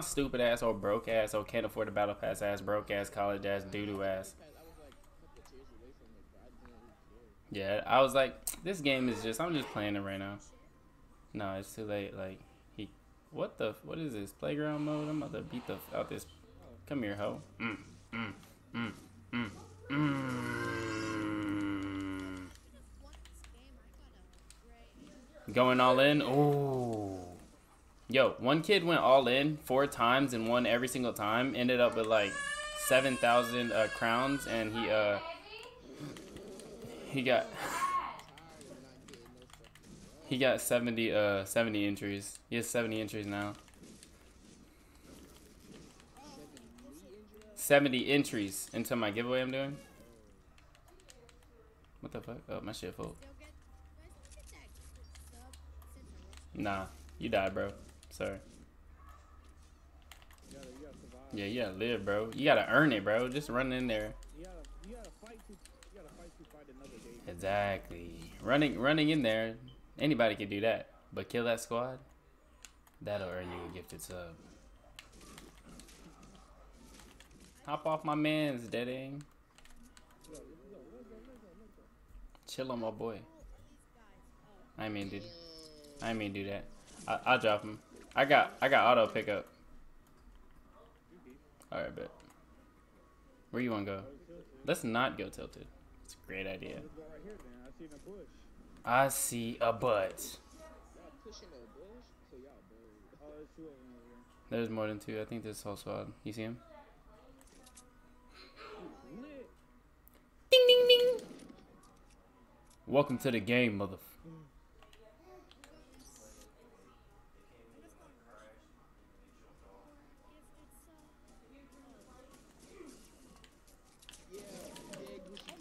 Stupid ass or broke ass or can't afford a battle pass ass broke ass college ass doo doo ass. Yeah, I was like, this game is just I'm just playing it right now. No, it's too late. Like he, what the what is this playground mode? I'm about to beat the out this. Come here, hoe. Mm, mm, mm, mm, mm. Going all in. Ooh. Yo, one kid went all in four times and won every single time. Ended up with like seven thousand uh, crowns, and he uh he got he got 70 uh 70 entries. He has 70 entries now. 70 entries into my giveaway I'm doing. What the fuck? Oh, my shit full. Nah, you died, bro. Sorry. You gotta, you gotta. Yeah, you gotta live, bro. You gotta earn it, bro. Just run in there. Exactly. Running, running in there. Anybody can do that. But kill that squad. That'll earn you a gifted sub. Hop off my man's dead deading. Chill on my boy. I mean, dude. I mean, do that. I, I'll drop him. I got, I got auto pickup. All right, bet. Where you wanna go? Let's not go tilted. It's a great idea. I see a butt. There's. There's more than two. I think this whole squad. You see him? Ding ding ding. Welcome to the game, mother. Yeah, yeah, Gucci.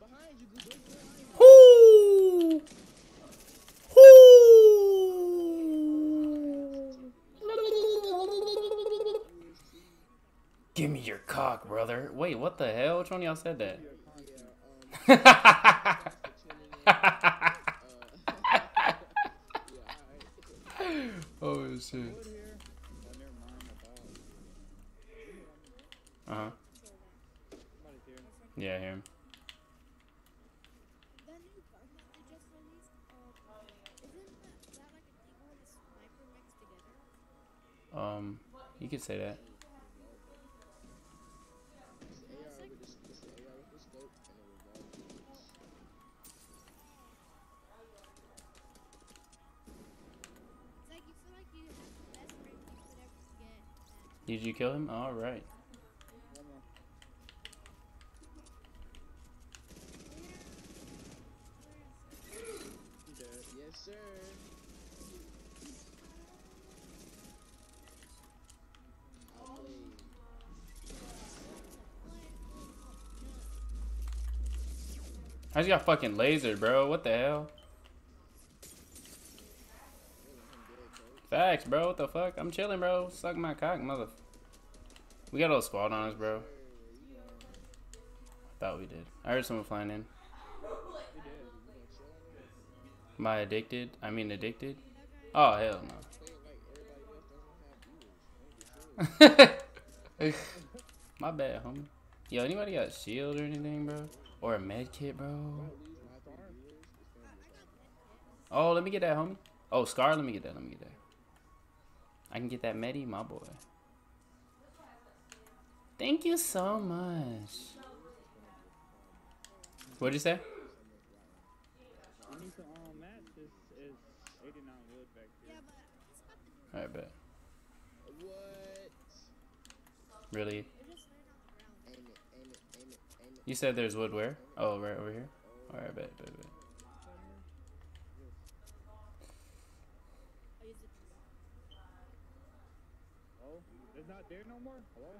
Behind you, Gucci. Whoo! Whoo! Give me your cock, brother. Wait, what the hell? Which one of y'all said that? Yeah, um, oh shit. Wood here. Never mind. I thought. Uh huh. Yeah, I hear him. That new gun that they just released, isn't that, that like a Eagle and a sniper mixed together? Um, you could say that. Did you kill him? All right. One. He. Yes, sir. I just got fucking lasered, bro. What the hell? Facts, bro. What the fuck? I'm chilling, bro. Suck my cock, mother. We got a little squad on us, bro. Thought we did. I heard someone flying in. Am I addicted? I mean addicted? Oh hell no. My bad, homie. Yo, anybody got shield or anything, bro? Or a med kit, bro? Oh, let me get that, homie. Oh, Scar, let me get that. Let me get that. I can get that medi, my boy. Thank you so much. What'd you say? We need to match. This is 89 wood back here. yeah, but it's about to Alright, bet. What? Really? You said there's wood where? Oh, right over here? Alright, bet, bet, bet. I use it. Oh, it's not there no more? Hello?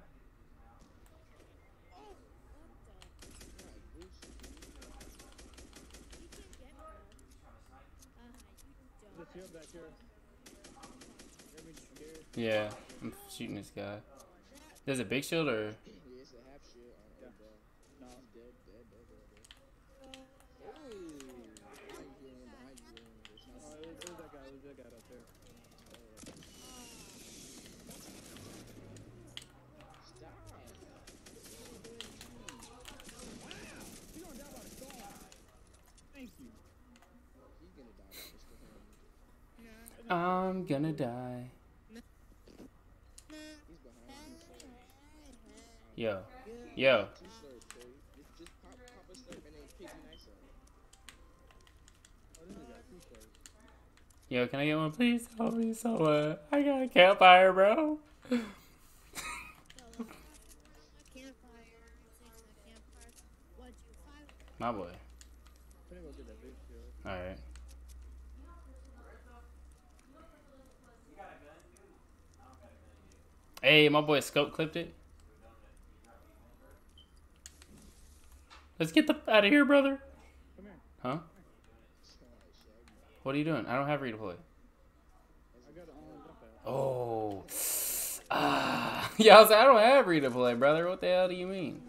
Oh, what the? Right, Gucci. You can't get me, bro. Uh, you There's a don't. shield back here. Let me scared. Yeah, I'm shooting this guy. There's a big shield or? Yeah, it's a half shield. Oh, Yeah. bro. No. He's dead, dead, dead, dead, dead. Ooh. Behind you, behind you. There's Oh, not- it was, it was that guy. It was that guy up there. I'm gonna die. He's behind. Yo, yo. Two slurps, so just, just pop, pop a slurp and then pick me nice up. Oh, got two die. Yo, Yo. Yo, can I get one, please? Help me so I got a campfire, bro. So, like, a campfire, six a campfire. What'd you find? My boy. I'm gonna go get that big shield. All right. Hey, my boy scope clipped it. Let's get the out of here, brother. Huh? What are you doing? I don't have redeploy. Oh. Ah. Yeah, I was like, I don't have redeploy, brother. What the hell do you mean?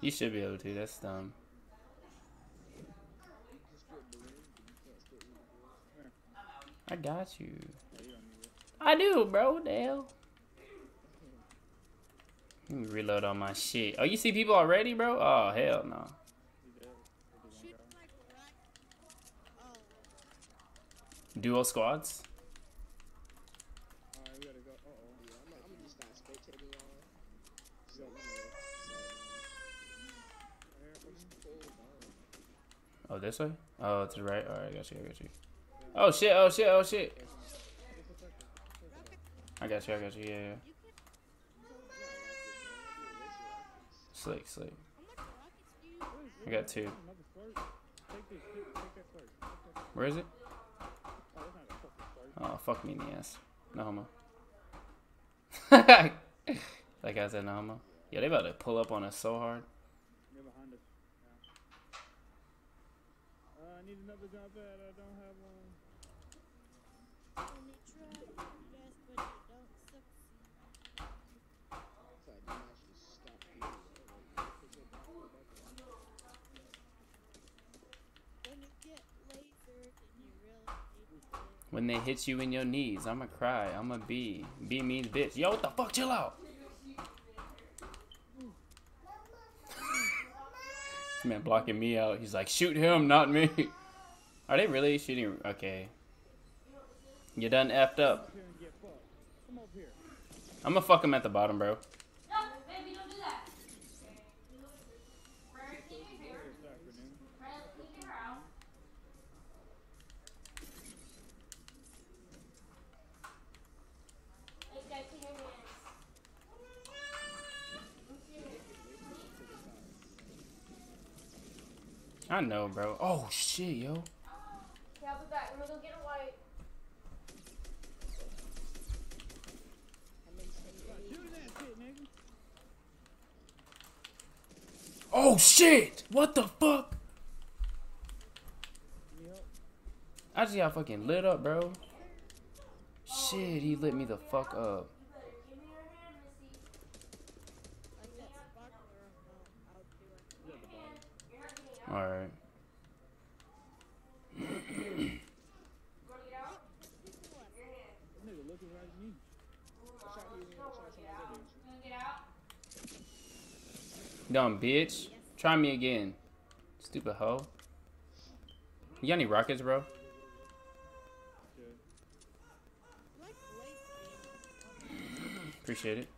You should be able to. That's dumb. I got you. Yeah, you don't need it. I do, bro. Hell? Let me reload all my shit. Oh, you see people already, bro? Oh, hell no. Duo squads? Alright, oh. This way? Oh, to the right. All right, I got you. I got you. Oh shit! Oh shit! Oh shit! I got you. I got you. Yeah, yeah. Slick, slick. I got two. That that- Where is it? Oh, fuck me in the ass. No homo. like I said, no homo. Yeah, they about to pull up on us so hard. Uh, I need another. I don't have one. When you try your best, but you don't succeed. I feel like they might just stop here. Like, pick it back, go back up. When you get lasered and you really need to. When they hit you in your knees, I'ma cry. I'ma be. B means bitch. Yo, what the fuck? Chill out. This man blocking me out. He's like, shoot him, not me. Are they really shooting? Okay. You done effed up. Come here and get fucked. Come over here. I'm gonna fuck him at the bottom, bro. No, baby, don't do that. Mary, can you hear? Here's that for them. Mary, can you get her out? Hey, guys, can you hear me? I know, bro. Oh shit, yo. Okay, I'll be back. We're gonna go get a white. Shoot that shit, nigga. Oh shit! What the fuck? I just got fucking lit up, bro. Shit, he lit me the fuck up. Give me your hand, Missy. Like that sparkler amount out there. You at the bottom. You're not getting out. Alright. You wanna get out? People left. This nigga looking right at me. I shot you, I shot somebody else. You wanna get out? Dumb bitch. Try me again. Stupid hoe. You got any rockets, bro? Appreciate it.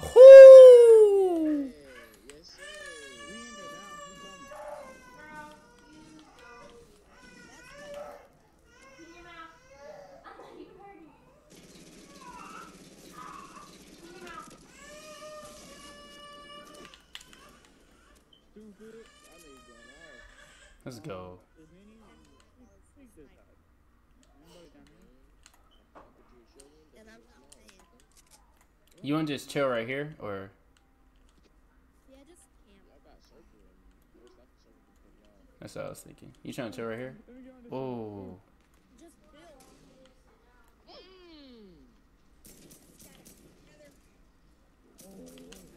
Hey, yes, sir. We in there now. We coming. Clean your mouth. I'm not even hurting you. Clean your mouth. Stupid. Y'all niggas going off. Let's go. Is Nene? Take this out. Anybody down here? I put you a show in, but And I'm it's not small. paying. You wanna just chill right here, or Yeah, just camp. Y'all got circle and most likely circle can put y'all. that's what I was thinking. You trying to chill right here? Let me get on this. Oh, Just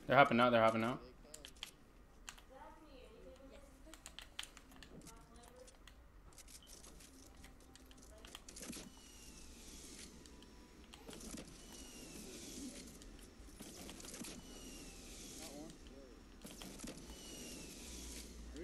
they're hopping out. They're hopping out.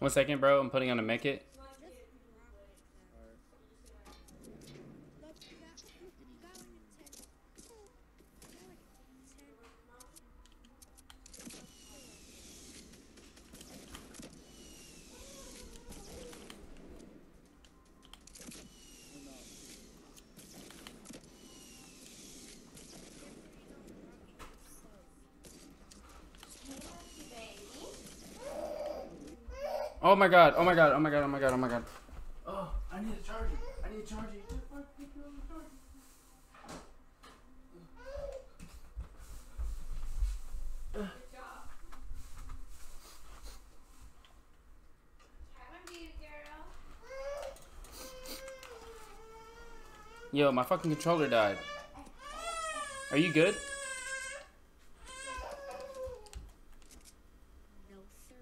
One second, bro. I'm putting on a make it. Alright. Look, you got, you got like a 10. You got like a 10. And, uh, Oh my god. Oh my god. Oh my god. Oh my god. Oh my god. Oh, I need a charger. I need a charger. Yo, my fucking controller died. Are you good? No, sir.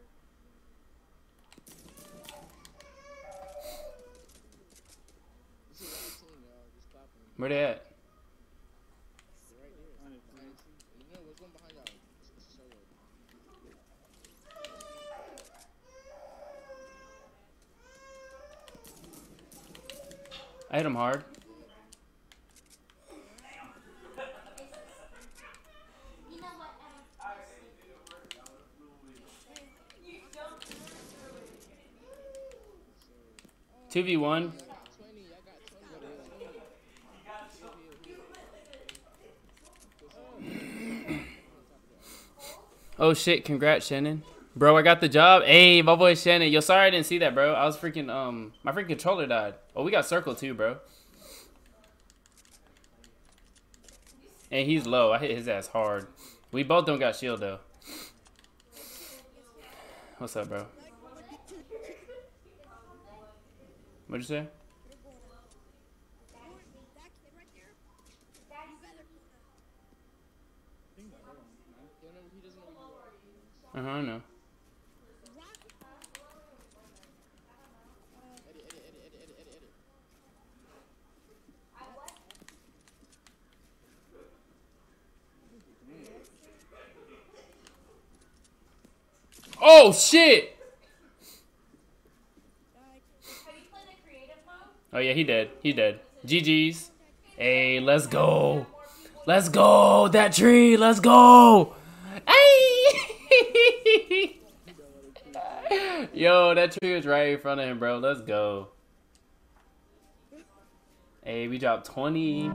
this is our team, y'all. Just clapping. Where they at? They're right here. On his Behind you. And you know what's going behind y'all? It's, it's a solo. I hit him hard. Two v one. 20, I got 20. Oh shit! Congrats, Shannon. Bro, I got the job. Hey, my boy Shannon. Yo, sorry I didn't see that, bro. I was freaking um, my freaking controller died. Oh, we got circle too, bro. And he's low. I hit his ass hard. We both don't got shield though. What's up, bro? What'd you say? That kid right there. You better He'll know, he doesn't know who you are. Uh huh. I know. Oh shit! Oh yeah, he dead. He dead. GG's. Hey, let's go. Let's go. That tree. Let's go. Yo, that tree was right in front of him, bro. Let's go. Hey, we dropped 20.